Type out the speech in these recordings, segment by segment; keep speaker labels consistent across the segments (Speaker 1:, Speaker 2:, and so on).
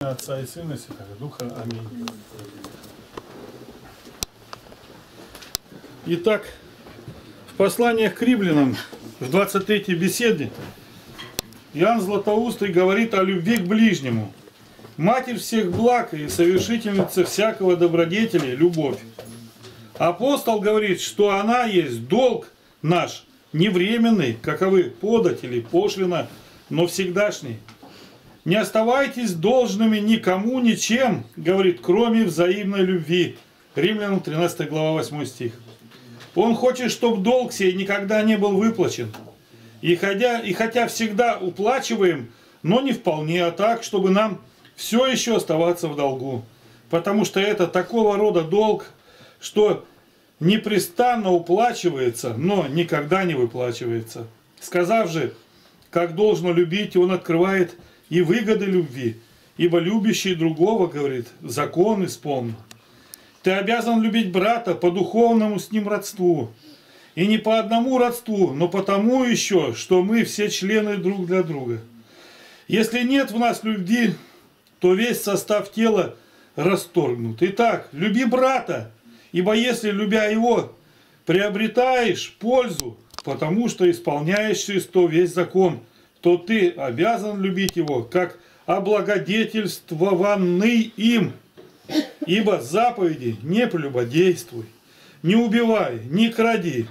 Speaker 1: Отца и Сына и Святого Духа. Аминь. Итак, в посланиях к римлянам, в 23 беседе, Иоанн Златоустый говорит о любви к ближнему. Матерь всех благ и совершительница всякого добродетели – любовь. Апостол говорит, что она есть долг наш, не временный, каковы подать или пошлина, но всегдашний. Не оставайтесь должными никому ничем, говорит, кроме взаимной любви. Римлянам 13 глава 8 стих. Он хочет, чтобы долг сей никогда не был выплачен. И хотя, и хотя всегда уплачиваем, но не вполне, а так, чтобы нам все еще оставаться в долгу. Потому что это такого рода долг, что непрестанно уплачивается, но никогда не выплачивается. Сказав же, как должно любить, он открывает и выгоды любви, ибо любящий другого, говорит, закон исполнен. Ты обязан любить брата по духовному с ним родству. И не по одному родству, но потому еще, что мы все члены друг для друга. Если нет в нас любви, то весь состав тела расторгнут. Итак, люби брата, ибо если, любя его, приобретаешь пользу, потому что исполняешь через то весь закон, то ты обязан любить его, как облагодетельствованный им. Ибо заповеди не прелюбодействуй, не убивай, не кради,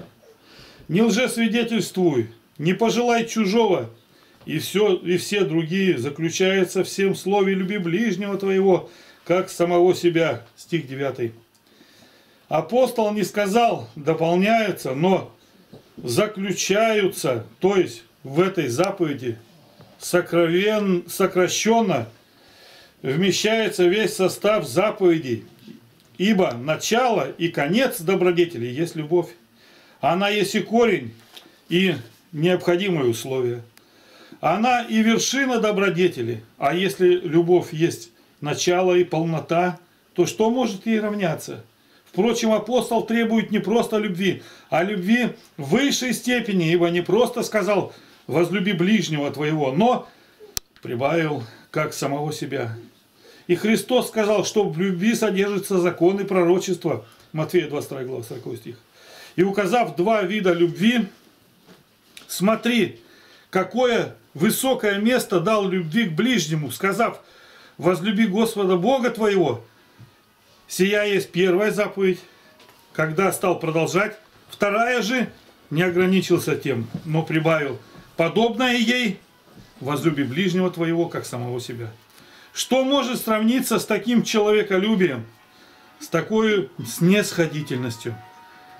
Speaker 1: не лжесвидетельствуй, не пожелай чужого, и, все, и все другие заключаются в всем слове «люби ближнего твоего, как самого себя». Стих 9. Апостол не сказал «дополняются», но заключаются, то есть в этой заповеди сокровен, сокращенно вмещается весь состав заповедей. Ибо начало и конец добродетели есть любовь. Она есть и корень, и необходимое условие. Она и вершина добродетели. А если любовь есть начало и полнота, то что может ей равняться? Впрочем, апостол требует не просто любви, а любви высшей степени, ибо не просто сказал «возлюби ближнего твоего», но прибавил как самого себя. И Христос сказал, что в любви содержится закон и пророчество. Матфея 22 глава 40 стих. И указав два вида любви, смотри, какое высокое место дал любви к ближнему, сказав, возлюби Господа Бога твоего. Сия есть первая заповедь, когда стал продолжать. Вторая же не ограничился тем, но прибавил, подобное ей, возлюби ближнего твоего, как самого себя. Что может сравниться с таким человеколюбием, с такой снисходительностью?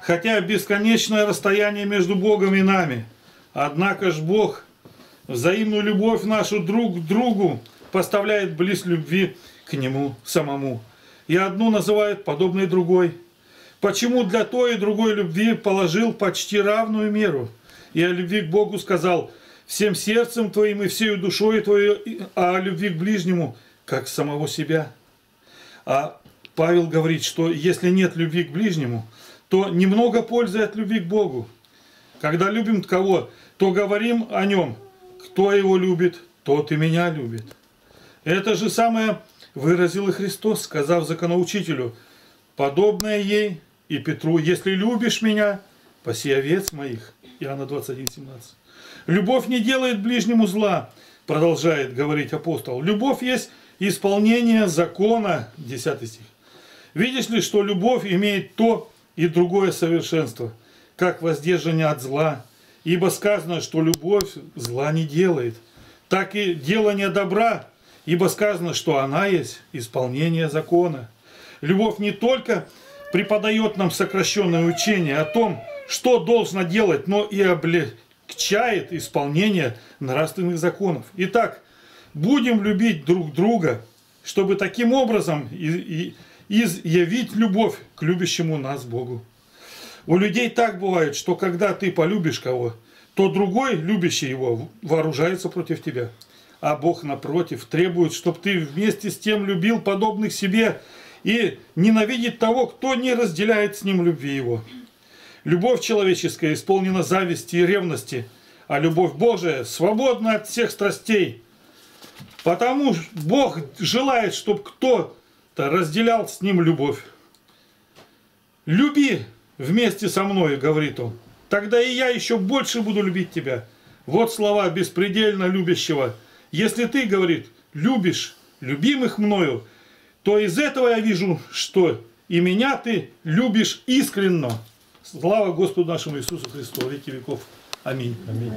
Speaker 1: Хотя бесконечное расстояние между Богом и нами, однако ж Бог взаимную любовь нашу друг к другу поставляет близ любви к Нему самому. И одну называет подобной другой. Почему для той и другой любви положил почти равную меру? И о любви к Богу сказал, всем сердцем твоим и всей душой твоей, а о любви к ближнему, как самого себя. А Павел говорит, что если нет любви к ближнему, то немного пользы от любви к Богу. Когда любим кого, то говорим о нем. Кто его любит, тот и меня любит. Это же самое выразил и Христос, сказав законоучителю, подобное ей и Петру, если любишь меня, паси овец моих. Иоанна 21, 17. Любовь не делает ближнему зла, продолжает говорить апостол. Любовь есть исполнение закона, 10 стих. Видишь ли, что любовь имеет то и другое совершенство, как воздержание от зла, ибо сказано, что любовь зла не делает, так и делание добра, ибо сказано, что она есть исполнение закона. Любовь не только преподает нам сокращенное учение о том, что должно делать, но и облегчает исполнение нравственных законов. Итак, будем любить друг друга, чтобы таким образом изъявить любовь к любящему нас Богу. У людей так бывает, что когда ты полюбишь кого, то другой, любящий его, вооружается против тебя. А Бог, напротив, требует, чтобы ты вместе с тем любил подобных себе и ненавидит того, кто не разделяет с ним любви его. Любовь человеческая исполнена зависти и ревности, а любовь Божия свободна от всех страстей. Потому Бог желает, чтобы кто-то разделял с ним любовь. Люби вместе со мной, говорит он. Тогда и я еще больше буду любить тебя. Вот слова беспредельно любящего. Если ты, говорит, любишь любимых мною, то из этого я вижу, что и меня ты любишь искренно. Слава Господу нашему Иисусу Христу, веки веков. Аминь.
Speaker 2: Аминь.